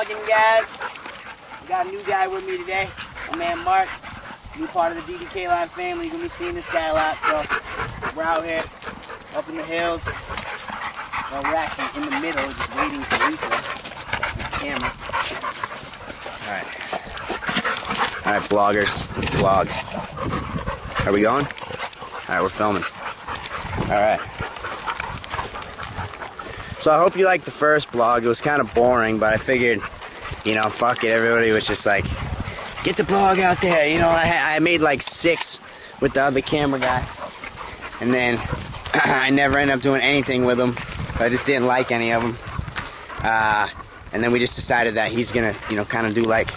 Blogging guys? We got a new guy with me today. My man Mark, new part of the DDK Line family. You're gonna be seeing this guy a lot. So we're out here, up in the hills. Well, we're actually in the middle, just waiting for Lisa. the Camera. All right. All right, bloggers, vlog. Are we going? All right, we're filming. All right. So I hope you liked the first blog. It was kind of boring, but I figured, you know, fuck it. Everybody was just like, get the blog out there. You know, I, I made like six with the other camera guy. And then I never ended up doing anything with them. I just didn't like any of them. Uh, and then we just decided that he's gonna, you know, kind of do like,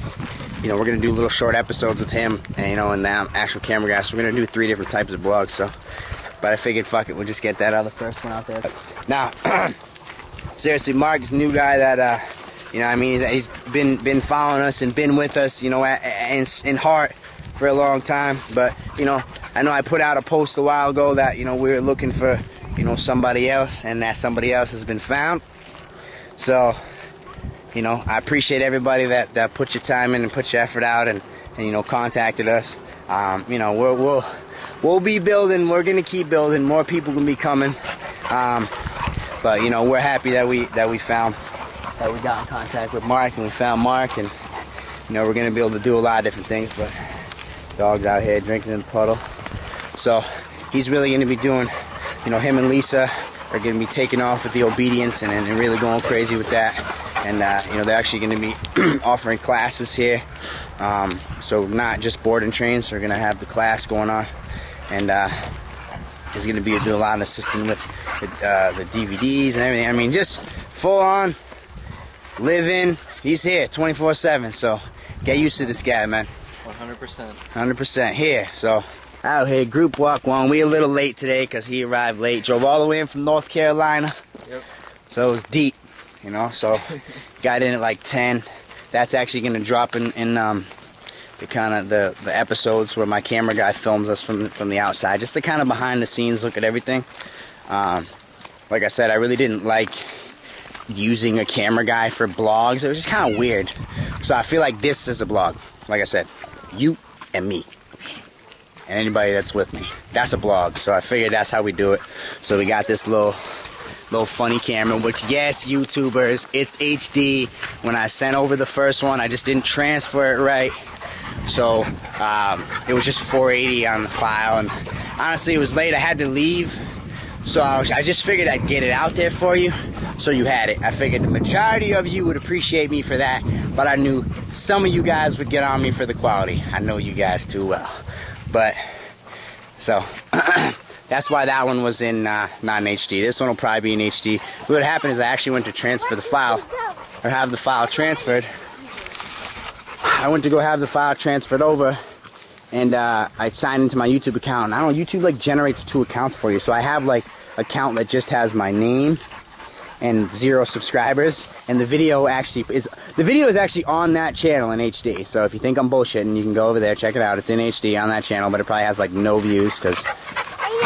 you know, we're gonna do little short episodes with him, and you know, and the actual camera guy. So we're gonna do three different types of blogs. So, but I figured, fuck it, we'll just get that other first one out there. Now, seriously, Mark's new guy that, uh, you know, I mean, he's, been been following us and been with us, you know, in in heart for a long time. But you know, I know I put out a post a while ago that you know we were looking for, you know, somebody else, and that somebody else has been found. So, you know, I appreciate everybody that that put your time in and put your effort out and, and you know contacted us. Um, you know, we'll we'll we'll be building. We're gonna keep building. More people gonna be coming. Um, but you know, we're happy that we that we found that we got in contact with Mark and we found Mark and you know we're gonna be able to do a lot of different things. But dogs out here drinking in the puddle. So he's really gonna be doing. You know, him and Lisa are gonna be taking off with the obedience and, and really going crazy with that. And uh, you know, they're actually gonna be offering classes here. Um, so not just board and trains. They're gonna have the class going on and. Uh, to be do a lot of assisting with the, uh, the DVDs and everything. I mean, just full on living. He's here 24 7. So get used to this guy, man. 100%. 100% here. So out here, group walk one. We a little late today because he arrived late. Drove all the way in from North Carolina. Yep. So it was deep, you know. So got in at like 10. That's actually going to drop in, in um, the kind of the, the episodes where my camera guy films us from from the outside, just to kind of behind the scenes look at everything. Um, like I said, I really didn't like using a camera guy for blogs. It was just kind of weird. So I feel like this is a blog. Like I said, you and me. And anybody that's with me. That's a blog. So I figured that's how we do it. So we got this little little funny camera, which yes, YouTubers, it's HD. When I sent over the first one, I just didn't transfer it right. So um, it was just 480 on the file, and honestly, it was late. I had to leave, so I, was, I, just figured I'd get it out there for you, so you had it. I figured the majority of you would appreciate me for that, but I knew some of you guys would get on me for the quality. I know you guys too well, but so. that's why that one was in uh, not in HD. This one will probably be in HD. What happened is I actually went to transfer the file, or have the file transferred, I went to go have the file transferred over and uh, I signed into my YouTube account. And I don't know, YouTube like generates two accounts for you. So I have like account that just has my name and zero subscribers. And the video actually is the video is actually on that channel in HD. So if you think I'm bullshitting, you can go over there, check it out. It's in HD on that channel, but it probably has like no views because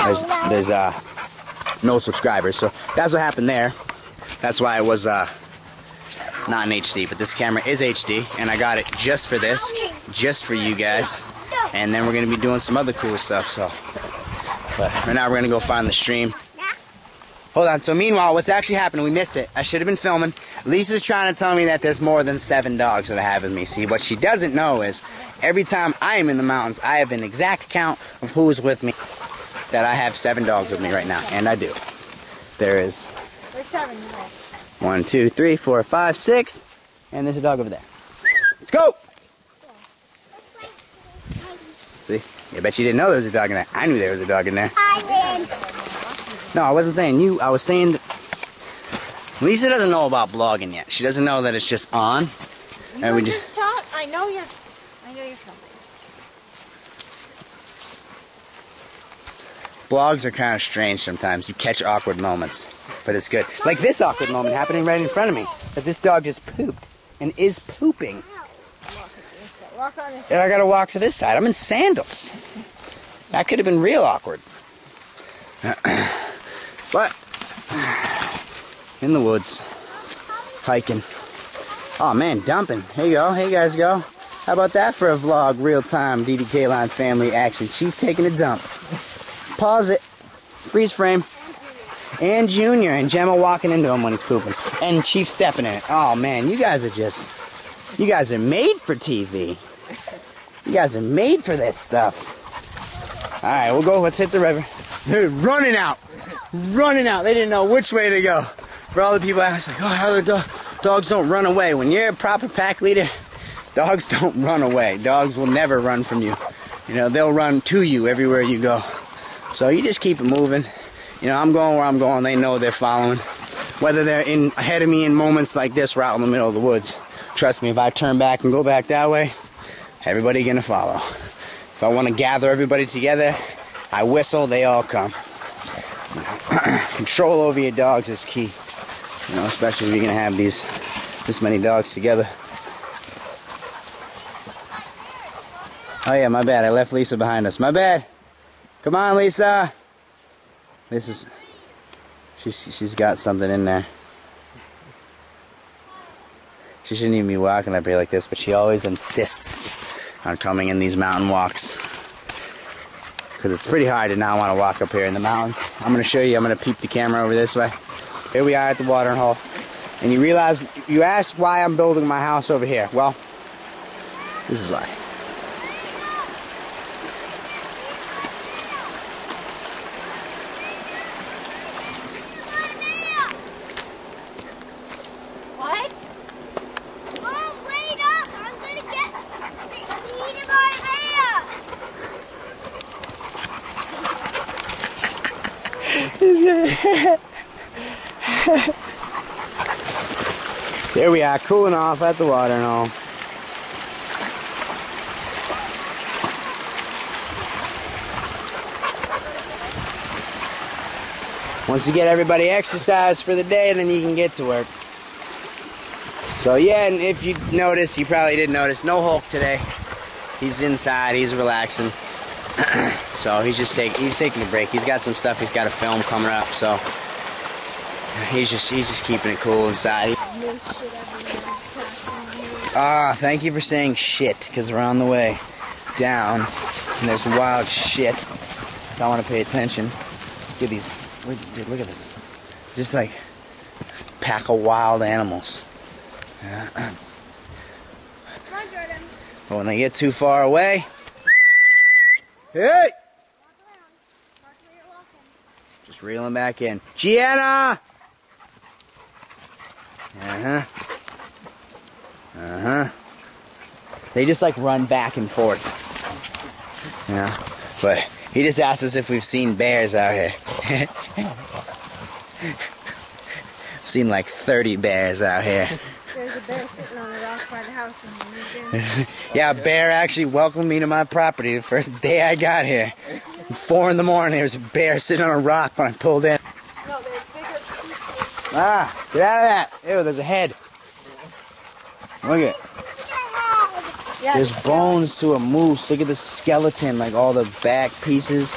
there's there's uh no subscribers. So that's what happened there. That's why it was uh not in HD, but this camera is HD, and I got it just for this, just for you guys. And then we're gonna be doing some other cool stuff. So, but right now we're gonna go find the stream. Hold on. So meanwhile, what's actually happening? We missed it. I should have been filming. Lisa's trying to tell me that there's more than seven dogs that I have with me. See, what she doesn't know is every time I am in the mountains, I have an exact count of who's with me. That I have seven dogs with me right now, and I do. There is. There's seven. One, two, three, four, five, six. And there's a dog over there. Let's go! See? I bet you didn't know there was a dog in there. I knew there was a dog in there. I did. No, I wasn't saying you. I was saying Lisa doesn't know about blogging yet. She doesn't know that it's just on. You and we just, just talk. I know you're. I know you're filming. Blogs are kind of strange sometimes. You catch awkward moments but it's good. Like this awkward moment happening right in front of me. That this dog just pooped and is pooping. And I gotta walk to this side. I'm in sandals. That could have been real awkward. but in the woods, hiking. Oh man, dumping. Here you go. Here you guys go. How about that for a vlog? Real time DDK line family action. Chief taking a dump. Pause it. Freeze frame. And Junior and Gemma walking into him when he's pooping. And Chief stepping in it. Oh man, you guys are just. You guys are made for TV. You guys are made for this stuff. Alright, we'll go. Let's hit the river. They're running out. Running out. They didn't know which way to go. For all the people ask, like, oh, how the do- dogs don't run away. When you're a proper pack leader, dogs don't run away. Dogs will never run from you. You know, they'll run to you everywhere you go. So you just keep it moving. You know, I'm going where I'm going. They know they're following. Whether they're in ahead of me in moments like this, we're out in the middle of the woods. Trust me, if I turn back and go back that way, everybody gonna follow. If I want to gather everybody together, I whistle, they all come. Control over your dogs is key. You know, especially if you're gonna have these this many dogs together. Oh yeah, my bad. I left Lisa behind us. My bad. Come on, Lisa. This is she's she's got something in there. She shouldn't even be walking up here like this, but she always insists on coming in these mountain walks. Because it's pretty hard to not want to walk up here in the mountains. I'm going to show you, I'm going to peep the camera over this way. Here we are at the watering hole. And you realize, you ask why I'm building my house over here. Well, this is why. What? Oh, wait up! I'm gonna get eaten by a bear! Here we are, cooling off at the watering hole. Once you get everybody exercised for the day, then you can get to work. So yeah, and if you notice, you probably didn't notice, no Hulk today. He's inside, he's relaxing. So he's just taking he's taking a break. He's got some stuff he's got to film coming up, so he's just he's just keeping it cool inside. Ah, thank you for saying shit, because we're on the way down, and there's wild shit. So I want to pay attention. Look at these. Look, look at this. Just like pack of wild animals. Come on, Jordan. But when they get too far away, hey, Walk around. Mark where you're walking. Just reel them back in. Gianna. Uh huh. Uh huh. They just like run back and forth. Yeah. But he just asked us if we've seen bears out here. seen like 30 bears out here. There's a bear sitting on a rock by the house and he moved in. yeah, a bear actually welcomed me to my property the first day I got here. Four in the morning, there was a bear sitting on a rock when I pulled in. No, there's bigger people. Ah, get out of that. Ew, there's a head. Look at Yeah, There's bones to a moose. Look at the skeleton, like all the back pieces.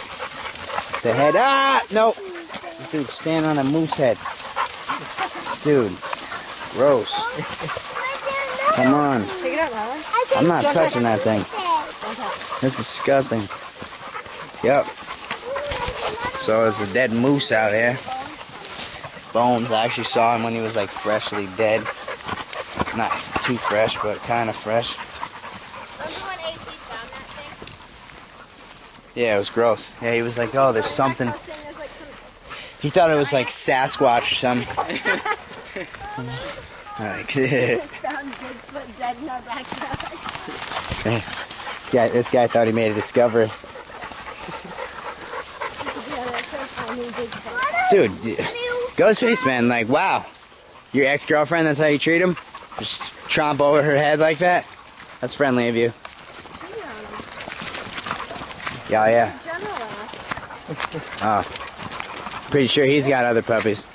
The head. Ah, no. This dude standing on a moose head. Dude, gross. Come on. Pick it up, Alan. I'm not touching that thing. That's disgusting. Yep. So there's a dead moose out here. Bones. I actually saw him when he was like freshly dead. Not too fresh, but kind of fresh. Remember when AC found that thing? Yeah, it was gross. Yeah, he was like, oh, there's something. There's like some He thought it was like Sasquatch or something. like, this found Bigfoot dead in our backyard. guy, this guy thought he made a discovery. Yeah, that's so funny, Bigfoot. Dude, Ghostface, man, like, wow. Your ex girlfriend, that's how you treat him? Just tromp over her head like that? That's friendly of you. Yeah, yeah. Oh. Pretty sure he's got other puppies.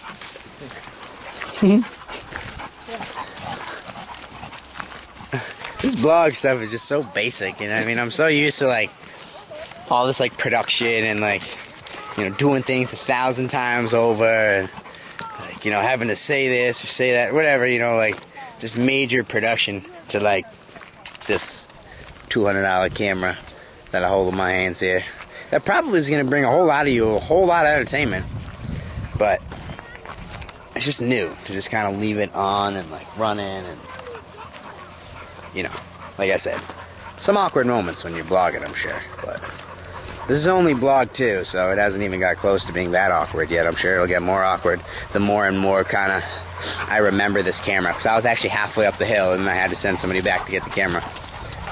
this blog stuff is just so basic, you know I mean? I'm so used to like all this like production and like you know doing things a thousand times over and like you know having to say this or say that whatever you know like just major production to like this $200 camera that I hold in my hands here. That probably is going to bring a whole lot of you a whole lot of entertainment, but it's just new to just kind of leave it on and like run in and you know, like I said, some awkward moments when you're blogging, I'm sure, but this is only blog two, so it hasn't even got close to being that awkward yet. I'm sure it'll get more awkward the more and more kind of I remember this camera because I was actually halfway up the hill and I had to send somebody back to get the camera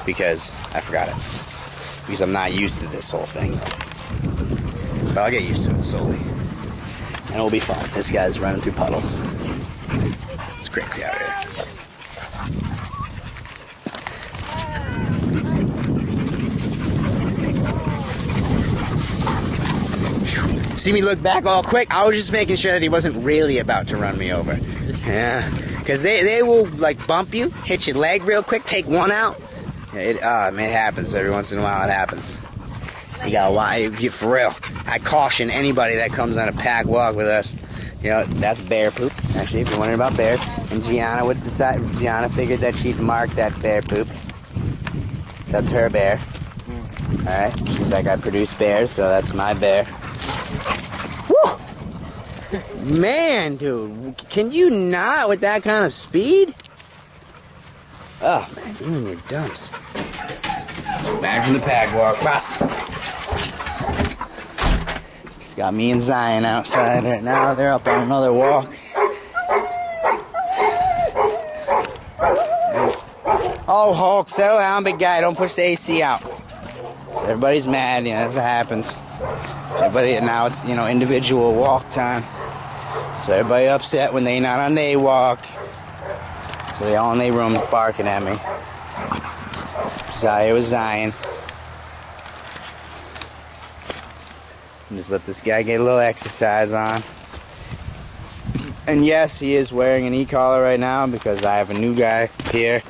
because I forgot it because I'm not used to this whole thing. But I'll get used to it slowly, and it'll be fun. This guy's running through puddles. It's crazy out here. See me look back all quick? I was just making sure that he wasn't really about to run me over. Yeah. Because they, they will, like, bump you, hit your leg real quick, take one out. It, uh, man, it happens. Every once in a while, it happens. You gotta, wa- you- for real. I caution anybody that comes on a pack walk with us. You know, that's bear poop. Actually, if you're wondering about bears. And Gianna would decide, Gianna figured that she'd mark that bear poop. That's her bear. Alright? She's like, I produce bears, so that's my bear. Man, dude, can you not with that kind of speed? Oh man, you and your dumps. Back from the pack walk, bus. Just got me and Zion outside right now. They're up on another walk. Oh, Hulk, settle down, big guy. Don't push the AC out. So everybody's mad. Yeah, that's what happens. Everybody now it's you know individual walk time. So everybody upset when they not on they walk. So they all in their room barking at me. Zaya was Zion. Just let this guy get a little exercise on. And yes, he is wearing an e-collar right now because I have a new guy here.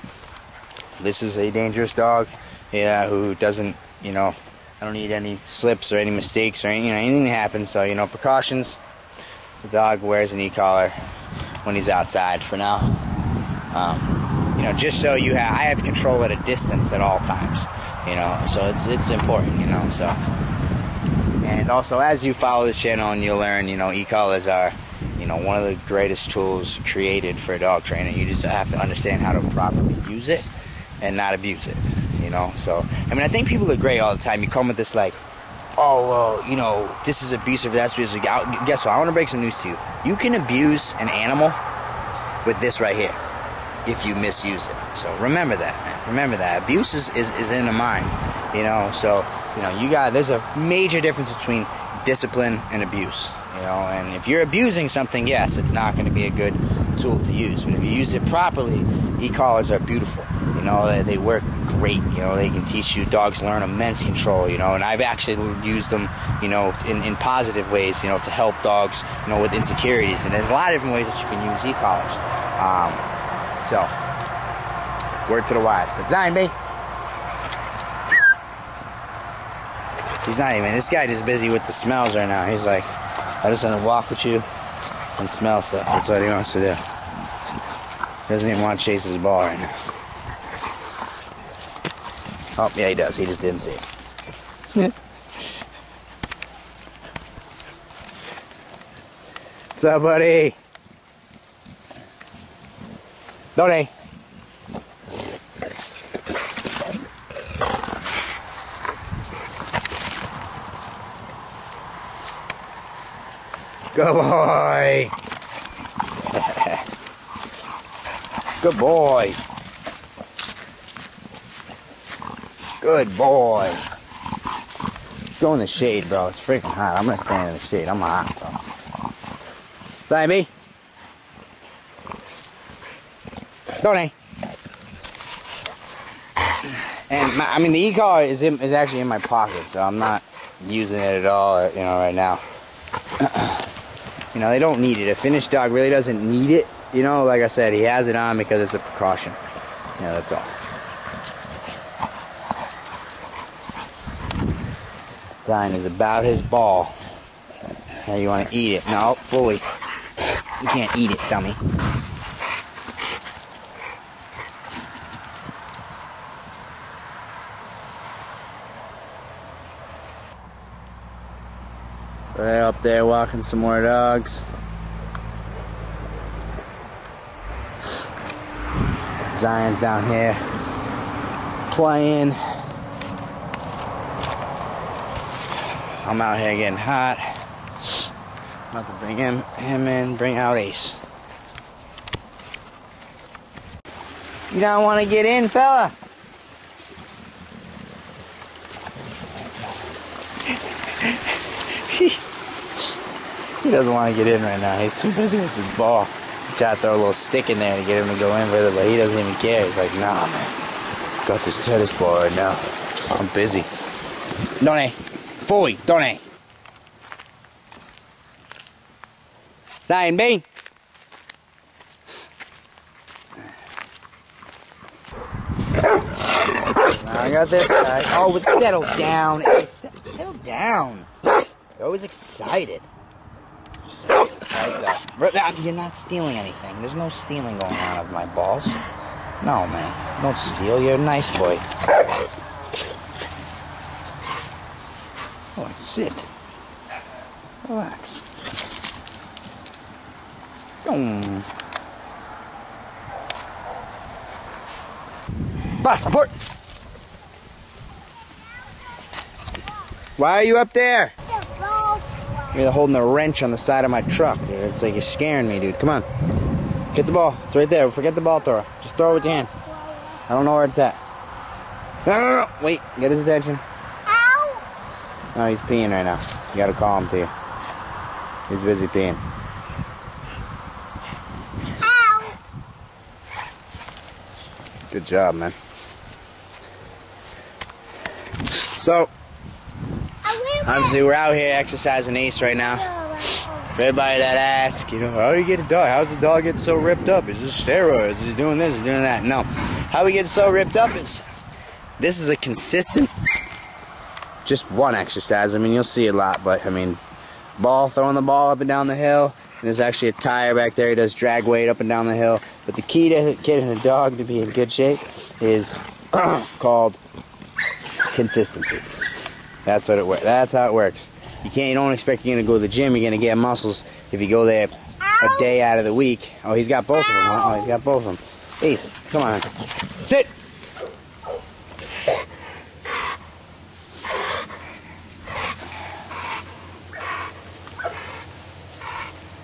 This is a dangerous dog, yeah, who doesn't, you know, I don't need any slips or any mistakes or any, you know, anything to happen. So, you know, precautions. The dog wears an e-collar when he's outside for now. Um, you know, just so you have, I have control at a distance at all times. You know, so it's it's important. You know, so and also as you follow this channel and you learn, you know, e-collars are, you know, one of the greatest tools created for dog training. You just have to understand how to properly use it and not abuse it. You know, so I mean, I think people are great all the time. You come with this like, oh, well, you know, this is abusive, that's abusive. Guess what? I want to break some news to you. You can abuse an animal with this right here if you misuse it. So remember that, man. Remember that. Abuse is, is, is in the mind, you know. So, you know, you got, there's a major difference between discipline and abuse, you know. And if you're abusing something, yes, it's not going to be a good tool to use. But if you use it properly, e-collars are beautiful. You know, they, they work great. You know, they can teach you, dogs learn immense control, you know. And I've actually used them, you know, in, in positive ways, you know, to help dogs, you know, with insecurities. And there's a lot of different ways that you can use e-collars. Um, so, word to the wise. But Zion, babe. He's not even, this guy just busy with the smells right now. He's like, I just want to walk with you and smell stuff. That's what he wants to do. Doesn't even want to chase his ball right now. Oh, yeah, he does. He just didn't see it. What's up, buddy? Dore. Good boy. Good boy. Good boy. Let's go in the shade, bro. It's freaking hot. I'm gonna stand in the shade. I'm hot, bro. Simey. Don't And my, I mean, the e-collar is in, is actually in my pocket, so I'm not using it at all, you know, right now. you know, they don't need it. A finished dog really doesn't need it. You know, like I said, he has it on because it's a precaution. Yeah, that's all. Zion is about his ball. Now you want to eat it? No, fully. You can't eat it, dummy. Up there walking some more dogs. Zion's down here playing. I'm out here getting hot. About to bring him him in, bring out Ace. You don't want to get in, fella? Doesn't want to get in right now. He's too busy with his ball. Try to throw a little stick in there to get him to go in with it, but he doesn't even care. He's like, nah, man. Got this tennis ball right now. I'm busy. Donne. Fully. Donne. Zion B. I got this guy. Oh, settle down. Settle down. Always excited. Uh, You're not stealing anything. There's no stealing going on of my balls. No, man. Don't steal. You're a nice boy. Oh, sit. Relax. Hmm. Bus, abort! Why are you up there? You're holding a wrench on the side of my truck. It's like you're scaring me, dude. Come on. Get the ball. It's right there. Forget the ball thrower. Just throw it with your hand. I don't know where it's at. No, no, no. Wait. Get his attention. Ow! No, he's peeing right now. You gotta call him to you. He's busy peeing. Ow! Good job, man. So, obviously, we're out here exercising Ace right now. Everybody that asks, you know, how do you get a dog? How's the dog get so ripped up? Is this steroids? Is he doing this? Is doing that? No. How we get so ripped up is this is a consistent, just one exercise. I mean, you'll see a lot, but I mean, ball, throwing the ball up and down the hill. And there's actually a tire back there. He does drag weight up and down the hill. But the key to getting a dog to be in good shape is called consistency. That's what it works. That's how it works. You can't. You don't expect you're gonna go to the gym. You're gonna get muscles if you go there a day out of the week. Oh, he's got both of them. Oh, he's got both of them. Ace, come on, sit.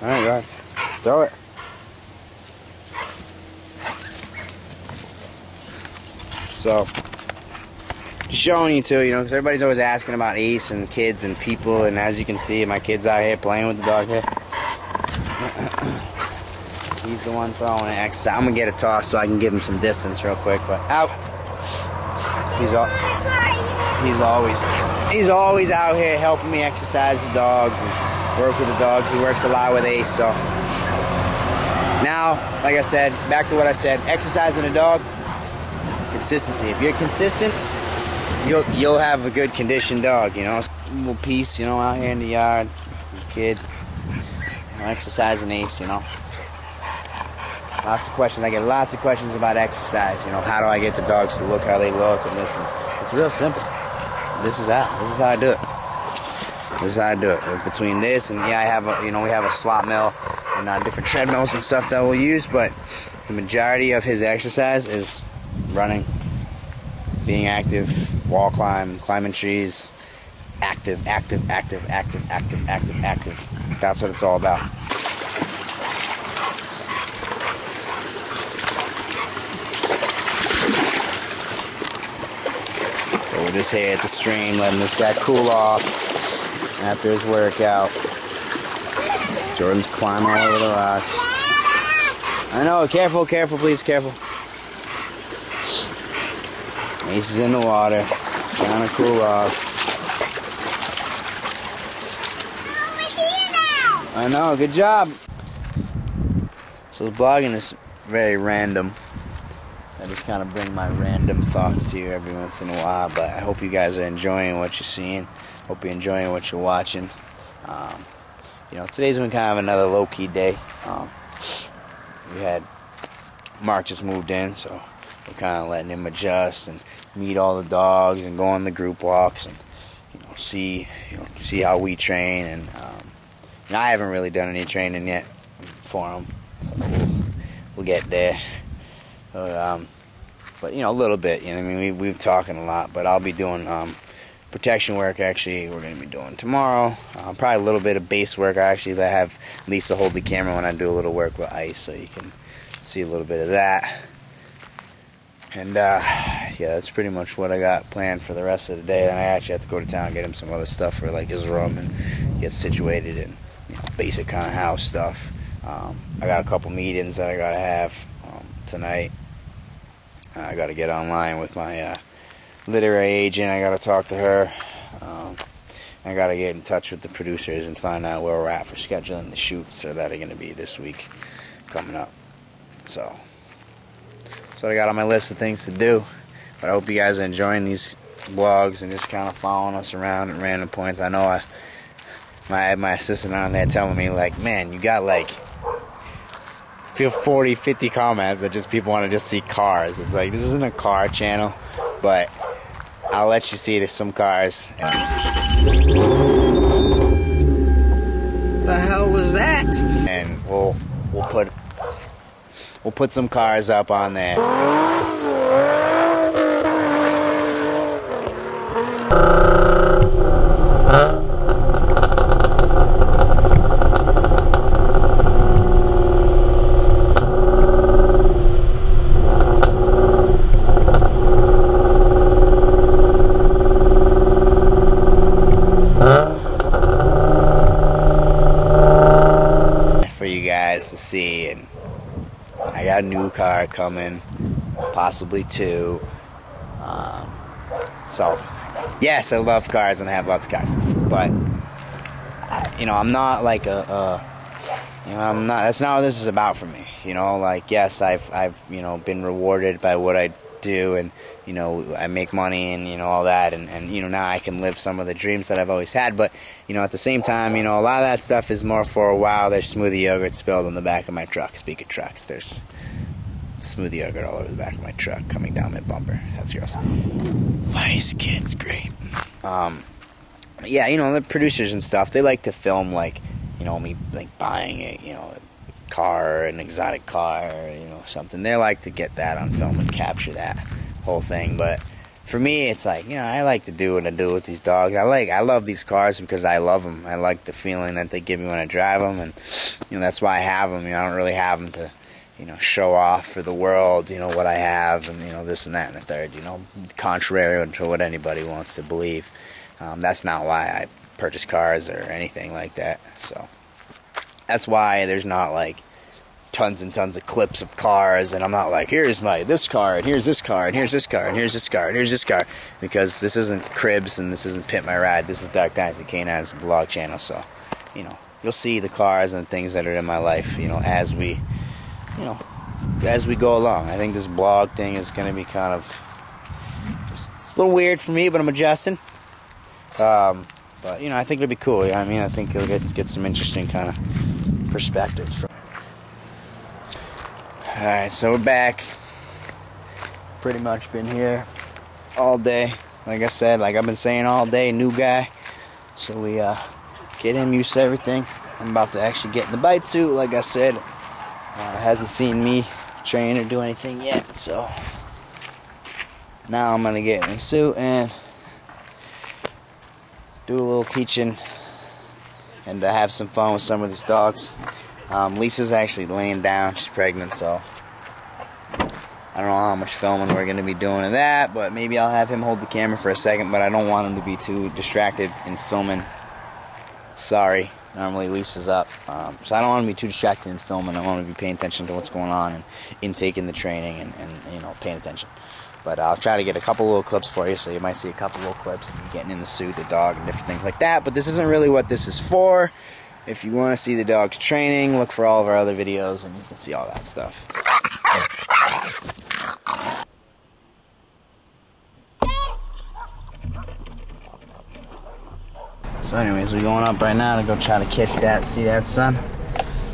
All right, ahead. Throw it. So, showing you too, you know, because everybody's always asking about Ace and kids and people, and as you can see, my kid's out here playing with the dog here. He's the one throwing it. I'm gonna get a toss so I can give him some distance real quick, but out. He's all. He's always. He's always out here helping me exercise the dogs and work with the dogs. He works a lot with Ace, so. Now, like I said, back to what I said, exercising a dog, consistency. If you're consistent, you'll you'll have a good conditioned dog. You know, little piece. You know, out here in the yard, kid, you know, exercising Ace. You know, lots of questions. I get lots of questions about exercise. You know, how do I get the dogs to look how they look and this? It's real simple. This is how. This is how I do it. This is how I do it. Between this and yeah, I have a you know we have a slat mill and uh, different treadmills and stuff that we'll use, but the majority of his exercise is running, being active, wall climb, climbing trees, active, active, active, active, active, active, active. That's what it's all about. So we're just here at the stream, letting this guy cool off after his workout. Jordan's climbing all over the rocks. I know, careful, careful, please, careful. Ace is in the water, trying to cool off. I know, good job. So the blogging is very random. I just kind of bring my random thoughts to you every once in a while, but I hope you guys are enjoying what you're seeing. Hope you're enjoying what you're watching. Um, you know, today's been kind of another low-key day. Um, we had Mark just moved in, so we're kind of letting him adjust and meet all the dogs and go on the group walks and you know see you know see how we train and um, And I haven't really done any training yet for them. We'll, get there. Uh, um, but you know, a little bit. You know, I mean, we we've talking a lot, but I'll be doing um, protection work. Actually, we're gonna be doing tomorrow. Uh, probably a little bit of base work. I actually have Lisa hold the camera when I do a little work with ice, so you can see a little bit of that. And uh, yeah, that's pretty much what I got planned for the rest of the day. Then I actually have to go to town and get him some other stuff for like his room and get situated and you know basic kind of house stuff. Um, I got a couple meetings that I gotta have um, tonight. I gotta get online with my uh, literary agent. I gotta talk to her. Um, I gotta get in touch with the producers and find out where we're at for scheduling the shoots that are gonna be this week coming up. So. So I got on my list of things to do. But I hope you guys are enjoying these vlogs and just kind of following us around at random points. I know I, my, had my assistant on there telling me like, man, you got like feel 40, 50 comments that just people want to just see cars. It's like this isn't a car channel, but I'll let you see there's some cars. The hell was that? And we'll we'll put we'll put some cars up on there. for you guys to see and I got a new car coming, possibly two. Um, so, yes, I love cars and I have lots of cars, but I, you know, I'm not like a, a, you know, I'm not. That's not what this is about for me. You know, like yes, I've I've you know been rewarded by what I do, and you know I make money and you know all that, and and you know now I can live some of the dreams that I've always had. But you know, at the same time, you know, a lot of that stuff is more for a while. There's smoothie yogurt spilled on the back of my truck. Speak of trucks, there's smoothie yogurt all over the back of my truck coming down my bumper. That's gross. Nice kids, great. Um, yeah, you know the producers and stuff. They like to film like, you know, me like buying it you know car, an exotic car, you know something. They like to get that on film and capture that whole thing. But for me, it's like you know I like to do what I do with these dogs. I like I love these cars because I love them. I like the feeling that they give me when I drive them, and you know that's why I have them. You know I don't really have them to you know, show off for the world, you know, what I have and, you know, this and that and the third, you know, contrary to what anybody wants to believe. Um, that's not why I purchase cars or anything like that. So that's why there's not like tons and tons of clips of cars and I'm not like, here's my this car and here's this car and here's this car and here's this car and here's this car because this isn't Cribs and this isn't Pimp My Ride. This is Dark Dynasty K9's vlog channel. So, you know, you'll see the cars and things that are in my life, you know, as we you know, as we go along. I think this blog thing is going to be kind of a little weird for me, but I'm adjusting. Um, but you know, I think it'll be cool. Yeah, I mean, I think it'll get get some interesting kind of perspectives. All right, so we're back. Pretty much been here all day. Like I said, like I've been saying all day, new guy. So we uh, get him used to everything. I'm about to actually get in the bite suit, like I said. Uh, hasn't seen me train or do anything yet, so now I'm gonna get in the suit and do a little teaching and to have some fun with some of these dogs. Um, Lisa's actually laying down; she's pregnant, so I don't know how much filming we're gonna be doing of that. But maybe I'll have him hold the camera for a second. But I don't want him to be too distracted in filming. Sorry. Normally Lisa's up, um, so I don't want to be too distracted in filming. I want to be paying attention to what's going on and intaking the training and, and you know paying attention. But I'll try to get a couple little clips for you, so you might see a couple little clips of me getting in the suit, the dog, and different things like that. But this isn't really what this is for. If you want to see the dog's training, look for all of our other videos, and you can see all that stuff. So anyways, we're going up right now to go try to catch that, see that sun.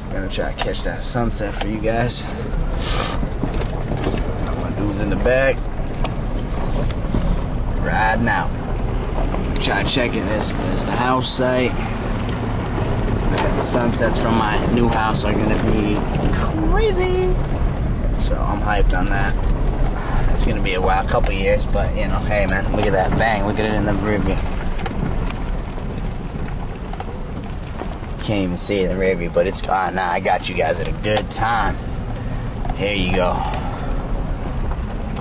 We're gonna try to catch that sunset for you guys. My dudes in the back. Riding out. Try checking this, but the house site. The sunsets from my new house are gonna be crazy. So I'm hyped on that. It's gonna be a while, a couple years, but you know, hey man, look at that bang, look at it in the rear view. Can't even see it in the rear view, but it's ah nah, I got you guys at a good time. Here you go.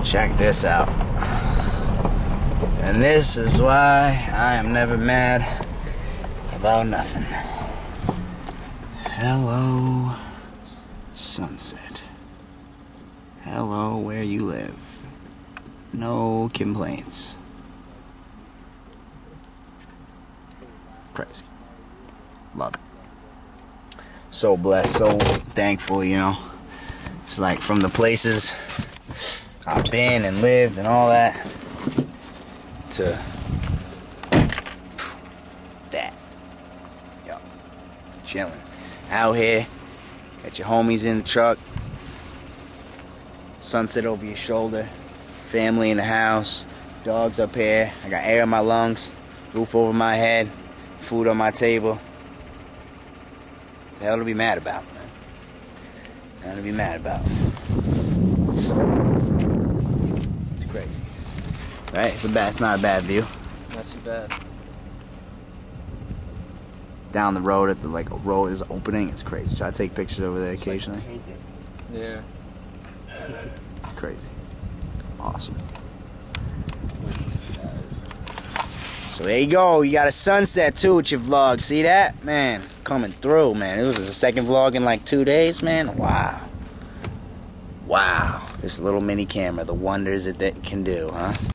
Check this out. And this is why I am never mad about nothing. Hello, sunset. Hello, where you live. No complaints. Crazy. Love it. So blessed, so thankful, you know. It's like from the places I've been and lived and all that to that. Yo, chilling. Out here, got your homies in the truck, sunset over your shoulder, family in the house, dogs up here. I got air in my lungs, roof over my head, food on my table. The hell to be mad about, man? Hell to be mad about. It's crazy. Right? It's a bad. It's not a bad view. Not too bad. Down the road at the like road is opening. It's crazy. Try I take pictures over there occasionally. Yeah. Crazy. Awesome. So there you go. You got a sunset too with your vlog. See that? Man, coming through, man. It was the second vlog in like two days, man. Wow. Wow. This little mini camera, the wonders it that can do, huh?